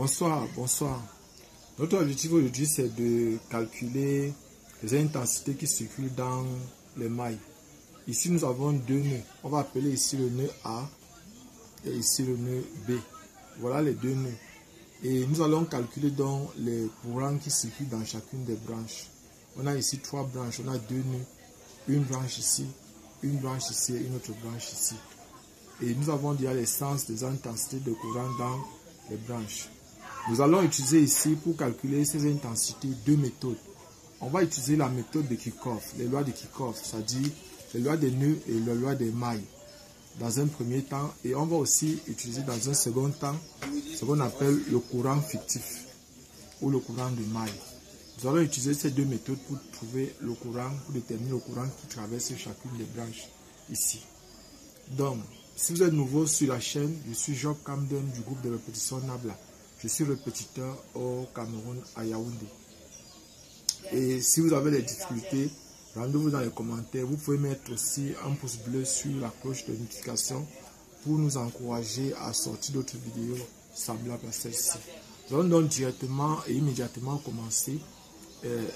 Bonsoir, bonsoir. Notre objectif aujourd'hui, c'est de calculer les intensités qui circulent dans les mailles. Ici, nous avons deux nœuds. On va appeler ici le nœud A et ici le nœud B. Voilà les deux nœuds. Et nous allons calculer donc les courants qui circulent dans chacune des branches. On a ici trois branches. On a deux nœuds. Une branche ici, une branche ici et une autre branche ici. Et nous avons déjà l'essence des intensités de courant dans les branches. Nous allons utiliser ici pour calculer ces intensités deux méthodes. On va utiliser la méthode de Kirchhoff, les lois de Kirchhoff, c'est-à-dire les lois des nœuds et les lois des mailles dans un premier temps. Et on va aussi utiliser dans un second temps ce qu'on appelle le courant fictif ou le courant de maille. Nous allons utiliser ces deux méthodes pour trouver le courant, pour déterminer le courant qui traverse chacune des branches ici. Donc, si vous êtes nouveau sur la chaîne, je suis Job Camden du groupe de répétition Nabla. Je suis répétiteur au Cameroun à Yaoundé. Et si vous avez des difficultés, rendez-vous dans les commentaires. Vous pouvez mettre aussi un pouce bleu sur la cloche de notification pour nous encourager à sortir d'autres vidéos semblables à celle-ci. Nous allons donc directement et immédiatement commencer euh,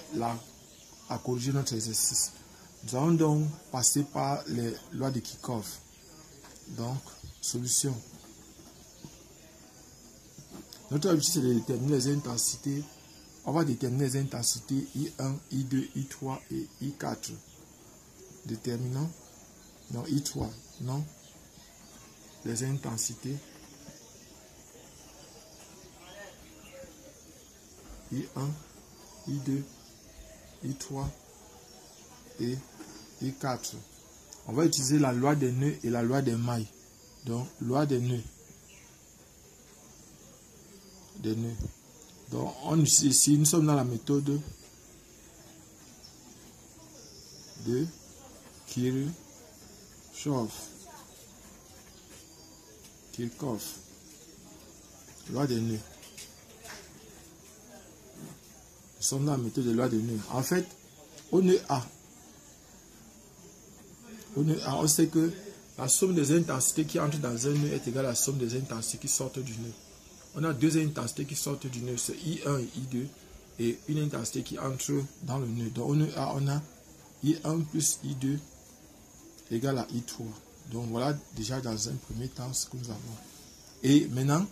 à corriger notre exercice. Nous allons donc passer par les lois de Kirchhoff. Donc, solution. Notre objectif, c'est de déterminer les intensités. On va déterminer les intensités I1, I2, I3 et I4. Déterminant. Non, I3. Non. Les intensités. I1, I2, I3 et I4. On va utiliser la loi des nœuds et la loi des mailles. Donc, loi des nœuds. Nœuds. Donc, on, ici, nous sommes dans la méthode de Kirchhoff. Kirchhoff. Loi des nœuds. Nous sommes dans la méthode de loi des nœuds. En fait, au nœud A, on sait que la somme des intensités qui entrent dans un nœud est égale à la somme des intensités qui sortent du nœud. On a deux intensités qui sortent du nœud, c'est I1 et I2, et une intensité qui entre dans le nœud. Donc au on a I1 plus I2 égale à I3. Donc voilà déjà dans un premier temps ce que nous avons. Et maintenant,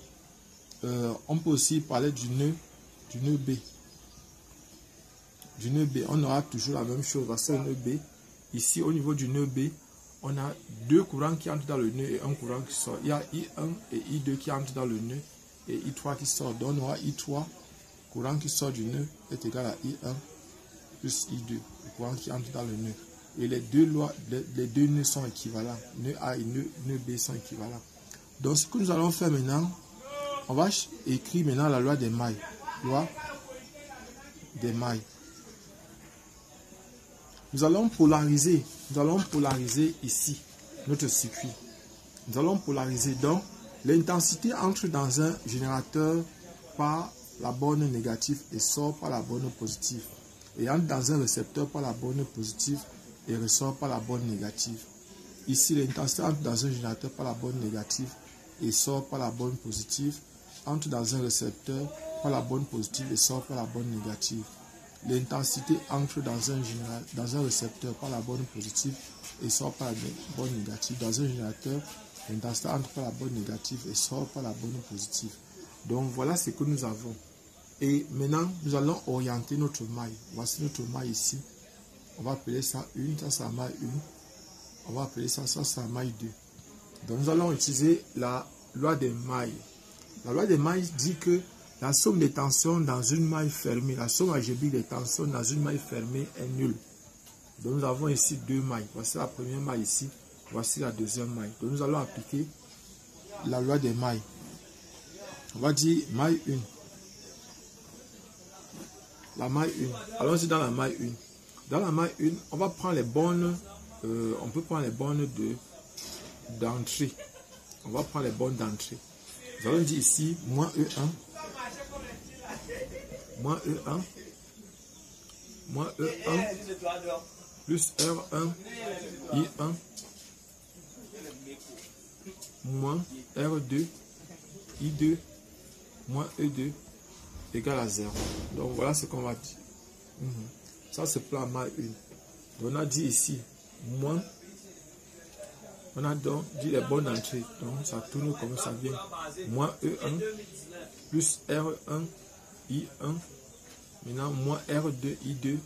euh, on peut aussi parler du nœud, du nœud B. Du nœud B, on aura toujours la même chose. Voici le nœud B. Ici, au niveau du nœud B, on a deux courants qui entrent dans le nœud et un courant qui sort. Il y a I1 et I2 qui entrent dans le nœud et I3 qui sort. Donc, on aura I3, courant qui sort du nœud, est égal à I1 plus I2, le courant qui entre dans le nœud. Et les deux, lois, les, deux nœuds sont équivalents. Nœud A et nœud, nœud B sont équivalents. Donc, ce que nous allons faire maintenant, on va écrire maintenant la loi des mailles. Loi des mailles. Nous allons polariser, nous allons polariser ici notre circuit. Nous allons polariser donc l'intensité entre dans un générateur par la borne négative et sort par la borne positive. Et entre dans un récepteur par la borne positive et ressort par la borne négative. Ici, l'intensité entre dans un générateur par la borne négative et sort par la borne positive. Entre dans un récepteur par la borne positive et sort par la borne négative l'intensité entre dans un, dans un récepteur par la bonne positive et sort par la bonne négative. Dans un générateur, l'intensité entre par la bonne négative et sort par la bonne positive. Donc voilà ce que nous avons. Et maintenant, nous allons orienter notre maille. Voici notre maille ici. On va appeler ça une, ça c'est maille 1. On va appeler ça, ça c'est maille 2. Donc nous allons utiliser la loi des mailles. La loi des mailles dit que la somme des tensions dans une maille fermée, la somme algébrique des tensions dans une maille fermée est nulle. Donc nous avons ici deux mailles. Voici la première maille ici. Voici la deuxième maille. Nous allons appliquer la loi des mailles. On va dire maille 1. La maille 1. Allons-y dans la maille 1. Dans la maille 1, on va prendre les bornes. Euh, on peut prendre les bornes d'entrée. on va prendre les bornes d'entrée. Nous allons dire ici moins E1 moins E1, moins E1, plus R1, I1, moins R2, I2, moins E2 égale à 0. Donc voilà ce qu'on va dire. Mhm. Ça c'est plan maille 1. Donc on a dit ici, moins on a donc dit les bonnes entrées. Donc ça tourne comme ça vient. Moins E1 plus R1 I1. Maintenant, moins R2 I2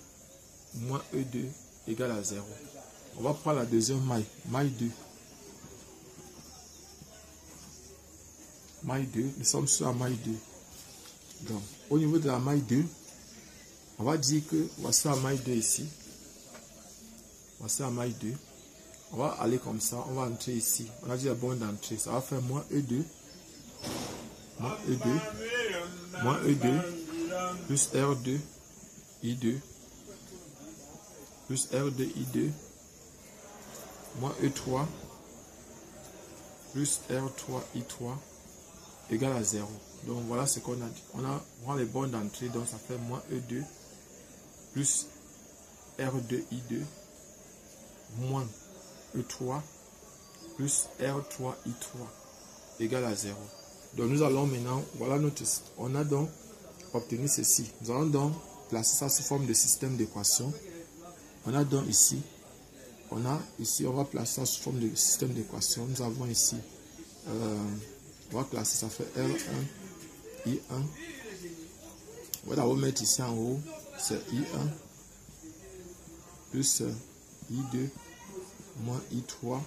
moins E2 égale à 0. On va prendre la deuxième maille. Maille 2. Maille 2. Nous sommes sur la maille 2. Donc, au niveau de la maille 2, on va dire que voici la maille 2 ici. Voici la maille 2. On va aller comme ça, on va entrer ici. On a dit la bonne d'entrée. Ça va faire moins E2. Moins E2. Moins E2. Plus R2. I2. Plus R2. I2. Moins E3. Plus R3. I3. Égal à 0. Donc voilà ce qu'on a dit. On a on les bornes d'entrée. Donc ça fait moins E2. Plus R2. I2. Moins E3 plus R3 I3 égale à 0. Donc nous allons maintenant, voilà notre, on a donc obtenu ceci. Nous allons donc placer ça sous forme de système d'équation. On a donc ici, on a ici, on va placer ça sous forme de système d'équation. Nous avons ici, euh, on va placer, ça fait R1, I1. On va mettre ici en haut, c'est I1 plus I2 moins I3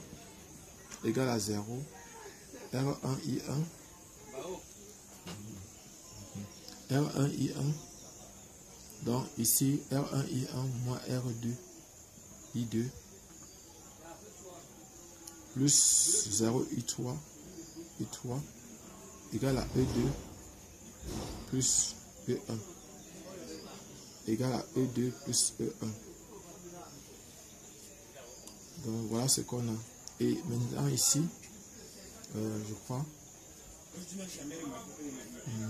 égale à 0. R1, I1. R1, I1. Donc ici, R1, I1 moins R2, I2. Plus 0, I3, I3 égale à E2 plus E1 égale à E2 plus E1. Donc voilà ce qu'on a. Et maintenant ici, euh, je crois. Hmm.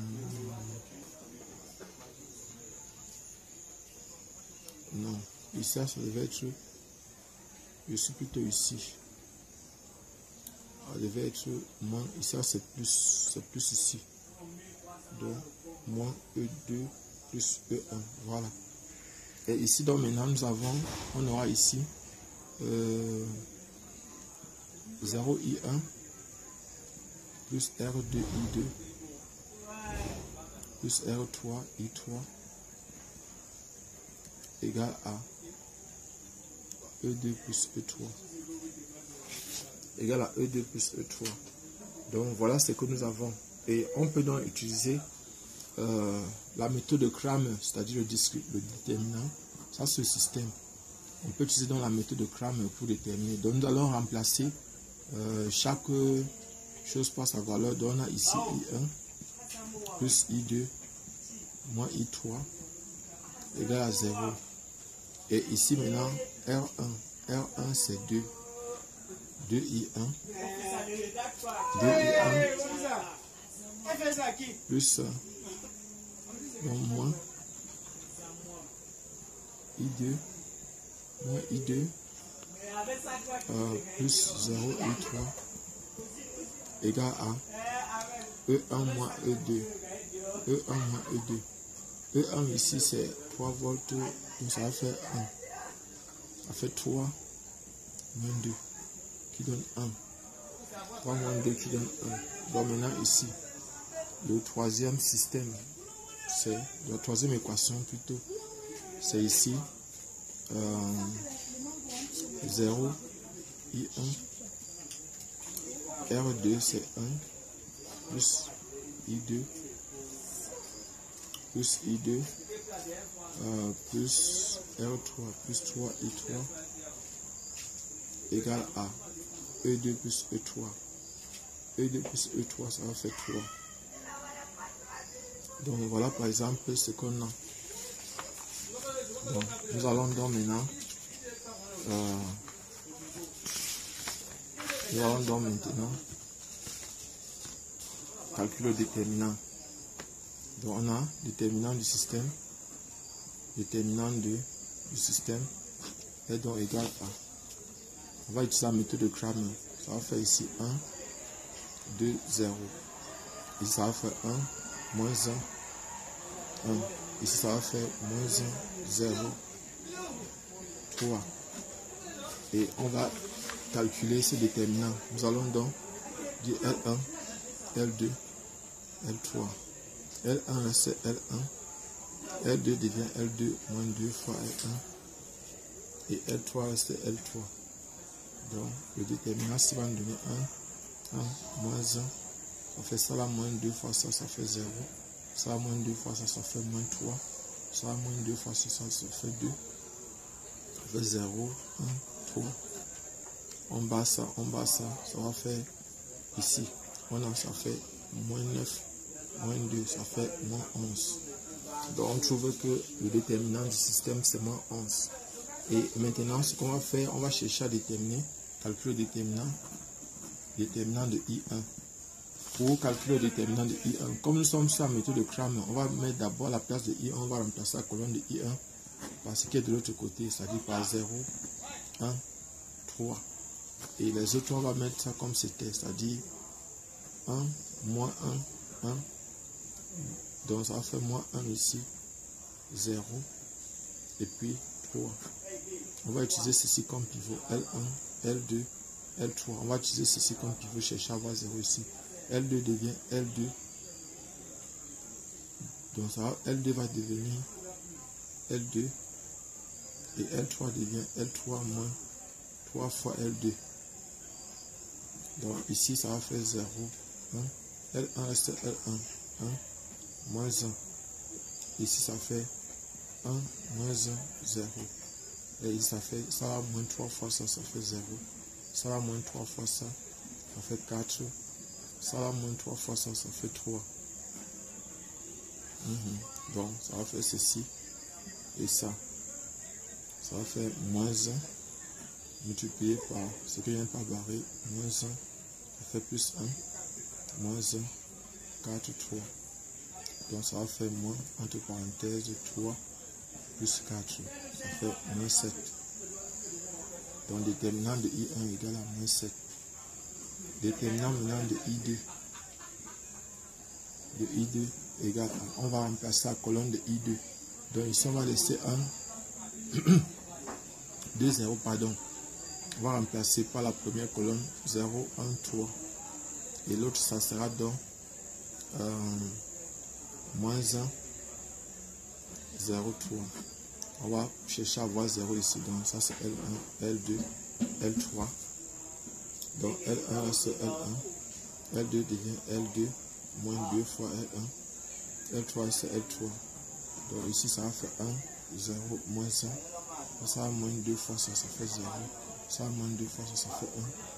Non, ici ça devait être. Je suis plutôt ici. Ça devait être moins. Ici c'est plus. C'est plus ici. Donc moins E2 plus E1. Voilà. Et ici donc maintenant nous avons. On aura ici 0i1 plus R2i2 plus R3i3 égale à E2 plus E3 égale à E2 plus E3. Donc voilà ce que nous avons. Et on peut donc utiliser euh, la méthode de Kramer, c'est-à-dire le, déterminant. Ça, c'est le système on peut utiliser dans la méthode de Cram pour déterminer. Donc nous allons remplacer euh, chaque chose par sa valeur. Donc on a ici I1 plus I2 moins I3 égale à 0. Et ici maintenant R1. R1 c'est 2. 2I1. 2I1 plus donc moins I2 moins I2 euh, plus 0 I3 égale à E1 moins E2. E1 moins E2. E1 ici c'est 3 volts, donc ça va faire 1. Ça fait 3 moins 2 qui donne 1. 3 moins 2 qui donne 1. Donc maintenant ici, le troisième système, c'est la troisième équation plutôt, c'est ici 0, I1, R2 c'est 1, plus I2, plus I2, euh, plus R3, plus 3, I3, égale à E2 plus E3. E2 plus E3, ça va faire 3. Donc voilà par exemple ce qu'on a nous allons donc maintenant. Euh, nous allons donc maintenant calculer le déterminant. Donc on a déterminant du système, déterminant de, du système est donc égal à. On va utiliser la méthode de Kramer. Ça va faire ici 1, 2, 0. Ici ça va faire 1, moins 1, 1. Ici, ça va faire moins 1, 0, 3. Et on va calculer ces déterminants. Nous allons donc dire L1, L2, L3. L1 reste L1. L2 devient L2 moins 2 fois L1. Et L3 reste L3. Donc, le déterminant, si va nous donner 1, 1, moins 1, ça fait ça là, moins 2 fois ça, ça fait 0. Ça, moins 2 fois ça, ça fait moins 3. Ça, moins 2 fois ça, ça, fait 2. Ça fait 0, 1, 3. On bat ça, on bat ça, ça va faire ici. On a, ça fait moins 9, moins 2, ça fait moins 11. Donc on trouve que le déterminant du système c'est moins 11. Et maintenant ce qu'on va faire, on va chercher à déterminer, calculer le déterminant, déterminant de I1. Pour calculer le déterminant de I1, comme nous sommes sur la méthode de Kramer, on va mettre d'abord la place de I1, on va remplacer la colonne de I1 par ce qui est de l'autre côté, c'est-à-dire par 0, 1, 3. Et les autres, on va mettre ça comme c'était, c'est-à-dire 1, moins 1, 1. Donc ça faire moins 1 ici, 0. Et puis 3. On va utiliser ceci comme pivot, L1, L2, L3. On va utiliser ceci comme pivot, chercher à avoir 0 ici. L2 devient L2. Donc ça, L2 va devenir L2. Et L3 devient L3 moins 3 fois L2. Donc ici, ça va faire 0, 1. L1 reste L1, 1, moins 1. Ici, ça fait 1, moins 1, 0. Et ça fait, ça va moins 3 fois ça, ça fait 0. Ça va moins 3 fois ça, ça fait 4. Ça va moins 3 fois ça, ça fait 3. Donc, ça va faire ceci et ça. Ça va faire moins 1 multiplié par ce que je viens pas barrer, moins 1, ça fait plus 1, moins 1, 4, 3. Donc ça va faire moins, entre parenthèses, 3 plus 4, ça fait moins 7. Donc déterminant de I1 égale à moins 7. Déterminant maintenant de I2. De I2 égale à, on va remplacer la colonne de I2. Donc ici on va laisser 1, 2, 0, pardon on va remplacer par la première colonne 0, 1, 3. Et l'autre, ça sera donc euh, moins 1, 0, 3. On va chercher à avoir 0 ici. Donc ça c'est L1, L2, L3. Donc L1 reste L1. L2 devient L2 moins 2 fois L1. L3 c'est L3. Donc ici ça va faire 1, 0, moins 1. Ça moins 2 fois ça, ça fait 0. Ça moins 2 fois ça, ça fait 1.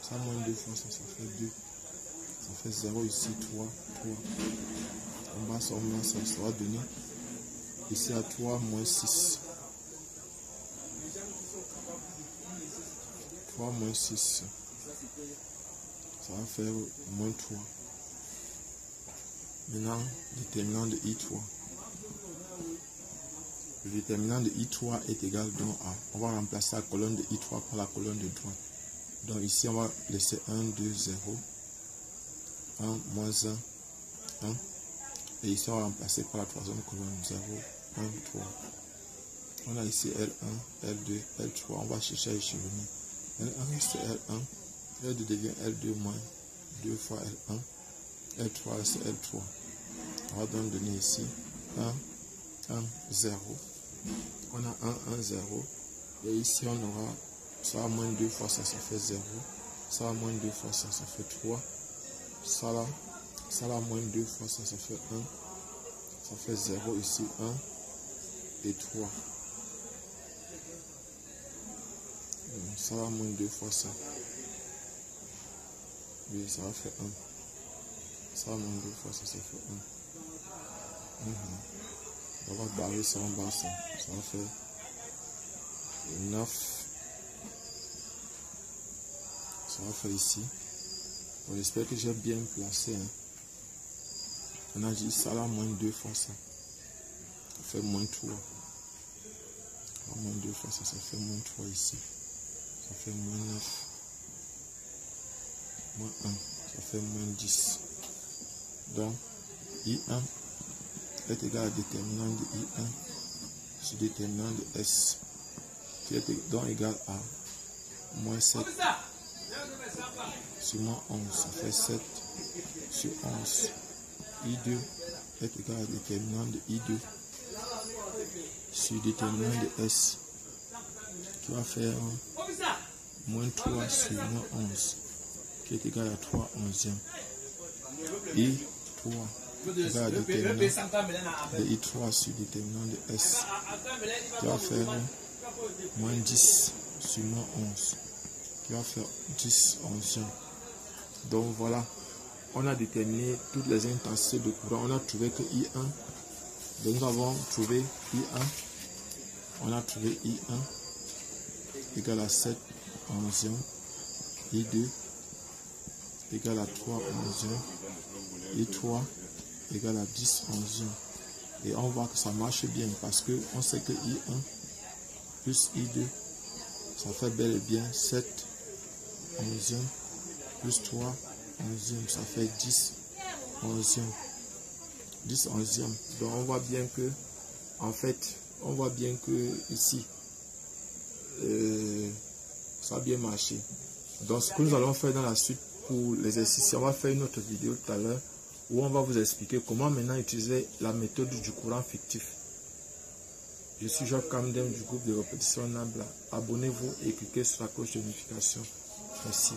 Ça moins 2 fois ça, ça fait 2. Ça fait 0 ici, 3, 3. On bas ça, ça va donner ici à 3 moins 6. 3 moins 6. Ça va faire moins 3. Maintenant, déterminant de I3. Le déterminant de I3 est égal donc à, on va remplacer la colonne de I3 par la colonne de droite. Donc ici, on va laisser 1, 2, 0, 1, moins 1, 1. Et ici, on va remplacer par la troisième colonne 0, 1, 3. On a ici L1, L2, L3. On va chercher à échelonner. L1 c'est L1. L2 devient L2 moins 2 fois L1. L3 c'est L3. On va donc donner ici 1, 1, 0. On a 1, 1, 0. Et ici, on aura ça moins 2 fois ça, ça fait 0. Ça moins 2 fois ça, ça fait 3. Ça là, ça là moins 2 fois ça, ça fait 1. Ça fait 0 ici, 1 et 3. Donc, ça va moins 2 fois ça. Oui, ça va faire 1. Ça va moins 2 fois ça, ça fait 1. Mm -hmm. On va barrer ça en bas, ça. Ça va faire 9. Ça va faire ici. Bon, J'espère que j'ai bien placé. Hein. On a dit ça là, moins 2 fois ça. Ça fait moins 3. Moins 2 fois ça, ça fait moins 3 ici. Ça fait moins 9. Moins 1. Ça fait moins 10. Donc, I1 est égal à déterminant de I1 sur déterminant de S qui est donc égal à moins 7 sur moins 11, ça fait 7 sur 11. I2 est égal à déterminant de I2 sur déterminant de S qui va faire moins 3 sur moins 11 qui est égal à 3 onzièmes. I3 égal à déterminant de I3 sur déterminant de S. Qui va faire moins 10 sur moins 11 qui va faire 10 onzièmes. Donc voilà, on a déterminé toutes les intensités de courant. On a trouvé que I1, donc nous avons trouvé I1, on a trouvé I1 égal à 7 onzièmes, I2 égal à 3 onzièmes, I3 égal à 10 onzièmes. Et on voit que ça marche bien parce que on sait que I1 plus I2, ça fait bel et bien 7 onzièmes plus 3 onzièmes, ça fait 10 onzièmes. 10 onzièmes. Donc on voit bien que, en fait, on voit bien que ici, euh, ça a bien marché. Donc ce que nous allons faire dans la suite pour l'exercice, on va faire une autre vidéo tout à l'heure où on va vous expliquer comment maintenant utiliser la méthode du courant fictif. Je suis Jacques Camden du groupe de répétition Nabla. Abonnez-vous et cliquez sur la cloche de notification. Merci.